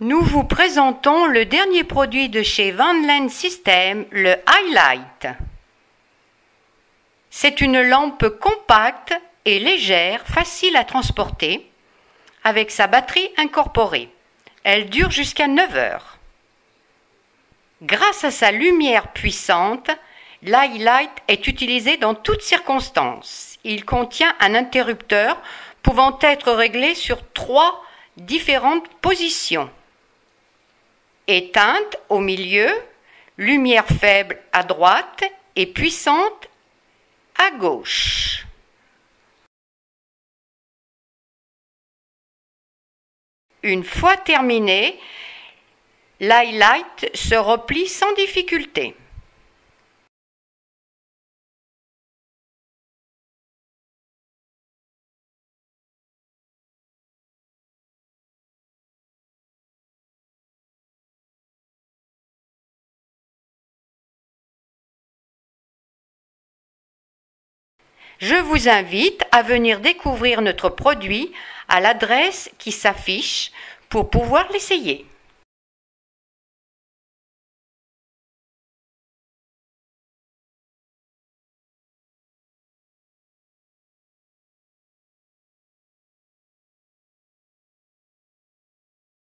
Nous vous présentons le dernier produit de chez Van System, le Highlight. C'est une lampe compacte et légère, facile à transporter, avec sa batterie incorporée. Elle dure jusqu'à 9 heures. Grâce à sa lumière puissante, l'highlight est utilisé dans toutes circonstances. Il contient un interrupteur pouvant être réglé sur trois différentes positions. Éteinte au milieu, lumière faible à droite et puissante à gauche. Une fois terminé, l'highlight se replie sans difficulté. Je vous invite à venir découvrir notre produit à l'adresse qui s'affiche pour pouvoir l'essayer.